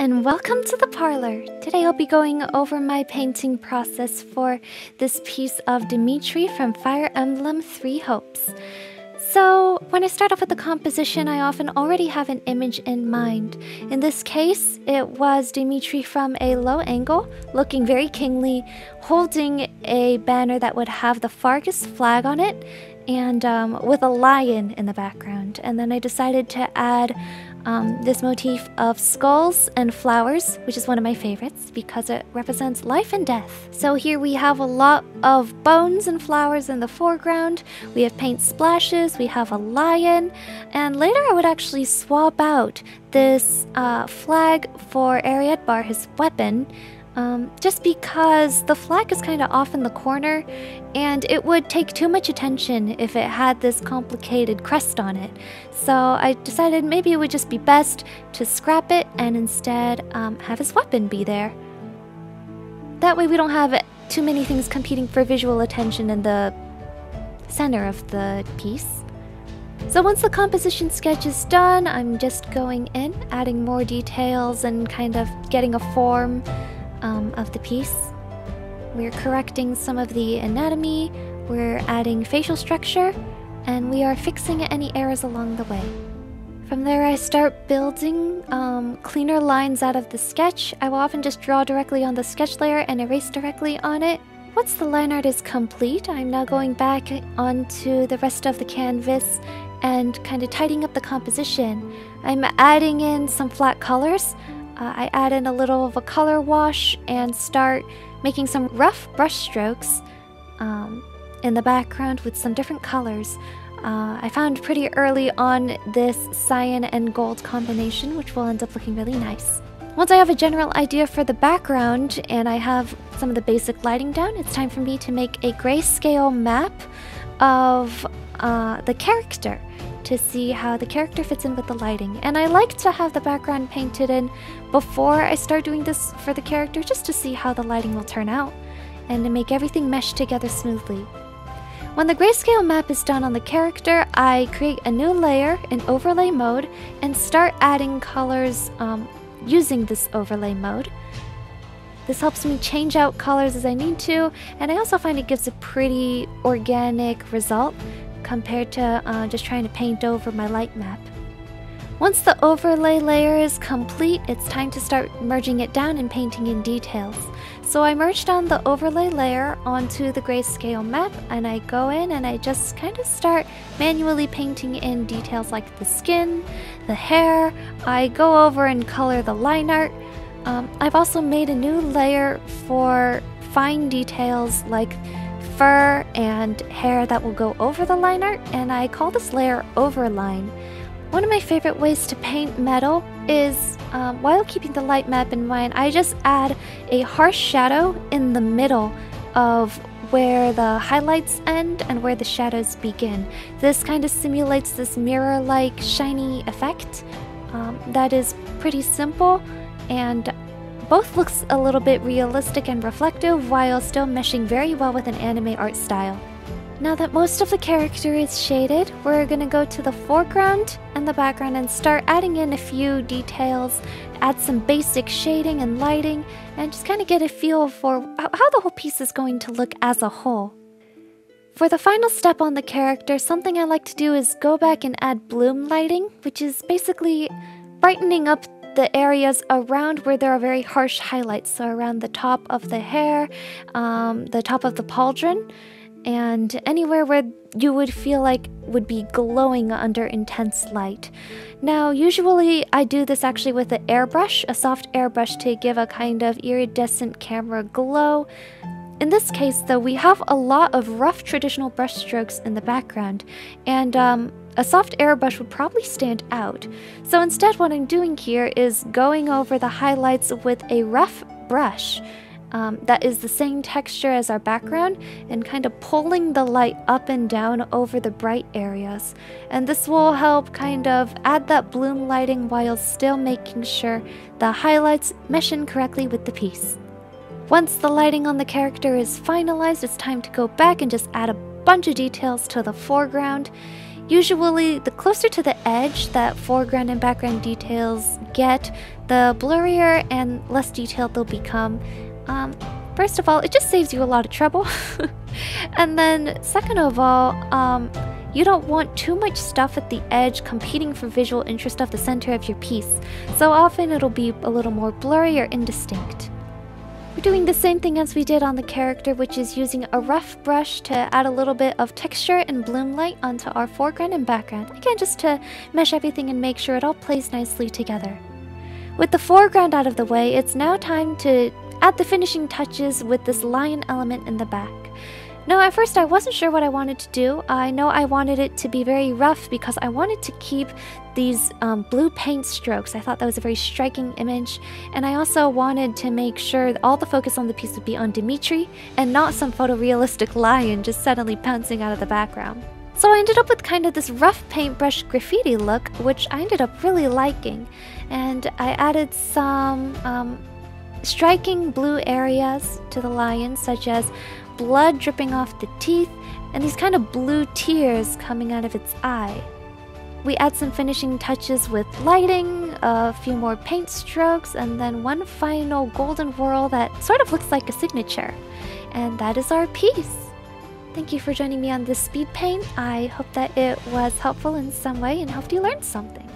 and welcome to the parlor. Today I'll be going over my painting process for this piece of Dimitri from Fire Emblem Three Hopes. So, when I start off with the composition, I often already have an image in mind. In this case, it was Dimitri from a low angle, looking very kingly, holding a banner that would have the Faerghus flag on it, and um, with a lion in the background. And then I decided to add um, this motif of skulls and flowers, which is one of my favorites because it represents life and death. So here we have a lot of bones and flowers in the foreground, we have paint splashes, we have a lion, and later I would actually swap out this uh, flag for Areadbhar, his weapon, um, just because the flag is kind of off in the corner and it would take too much attention if it had this complicated crest on it. So I decided maybe it would just be best to scrap it and instead um, have his weapon be there. That way we don't have too many things competing for visual attention in the center of the piece. So once the composition sketch is done, I'm just going in, adding more details and kind of getting a form um, of the piece. We're correcting some of the anatomy, we're adding facial structure, and we are fixing any errors along the way. From there, I start building um, cleaner lines out of the sketch. I will often just draw directly on the sketch layer and erase directly on it. Once the line art is complete, I'm now going back onto the rest of the canvas and kind of tidying up the composition. I'm adding in some flat colors uh, I add in a little of a color wash and start making some rough brush strokes um, in the background with some different colors. Uh, I found pretty early on this cyan and gold combination, which will end up looking really nice. Once I have a general idea for the background and I have some of the basic lighting down, it's time for me to make a grayscale map of uh, the character to see how the character fits in with the lighting. And I like to have the background painted in before I start doing this for the character just to see how the lighting will turn out and to make everything mesh together smoothly. When the grayscale map is done on the character, I create a new layer in overlay mode and start adding colors um, using this overlay mode. This helps me change out colors as I need to, and I also find it gives a pretty organic result compared to uh, just trying to paint over my light map. Once the overlay layer is complete, it's time to start merging it down and painting in details. So I merged down the overlay layer onto the grayscale map and I go in and I just kind of start manually painting in details like the skin, the hair, I go over and color the line art. Um, I've also made a new layer for fine details like fur and hair that will go over the line art, and I call this layer overline. One of my favorite ways to paint metal is, um, while keeping the light map in mind, I just add a harsh shadow in the middle of where the highlights end and where the shadows begin. This kind of simulates this mirror-like shiny effect um, that is pretty simple and both looks a little bit realistic and reflective while still meshing very well with an anime art style. Now that most of the character is shaded, we're gonna go to the foreground and the background and start adding in a few details, add some basic shading and lighting, and just kind of get a feel for how the whole piece is going to look as a whole. For the final step on the character, something I like to do is go back and add bloom lighting, which is basically brightening up the areas around where there are very harsh highlights. So around the top of the hair, um, the top of the pauldron, and anywhere where you would feel like would be glowing under intense light. Now, usually I do this actually with an airbrush, a soft airbrush to give a kind of iridescent camera glow. In this case, though, we have a lot of rough traditional brush strokes in the background, and um, a soft airbrush would probably stand out. So instead what I'm doing here is going over the highlights with a rough brush um, that is the same texture as our background and kind of pulling the light up and down over the bright areas. And this will help kind of add that bloom lighting while still making sure the highlights mesh in correctly with the piece. Once the lighting on the character is finalized, it's time to go back and just add a bunch of details to the foreground Usually, the closer to the edge that foreground and background details get, the blurrier and less detailed they'll become. Um, first of all, it just saves you a lot of trouble. and then, second of all, um, you don't want too much stuff at the edge competing for visual interest of the center of your piece, so often it'll be a little more blurry or indistinct. We're doing the same thing as we did on the character, which is using a rough brush to add a little bit of texture and bloom light onto our foreground and background. Again, just to mesh everything and make sure it all plays nicely together. With the foreground out of the way, it's now time to add the finishing touches with this lion element in the back. No, at first I wasn't sure what I wanted to do. I know I wanted it to be very rough because I wanted to keep these um, blue paint strokes. I thought that was a very striking image. And I also wanted to make sure all the focus on the piece would be on Dimitri and not some photorealistic lion just suddenly pouncing out of the background. So I ended up with kind of this rough paintbrush graffiti look, which I ended up really liking. And I added some um, striking blue areas to the lion, such as blood dripping off the teeth, and these kind of blue tears coming out of its eye. We add some finishing touches with lighting, a few more paint strokes, and then one final golden whirl that sort of looks like a signature. And that is our piece. Thank you for joining me on this speed paint. I hope that it was helpful in some way and helped you learn something.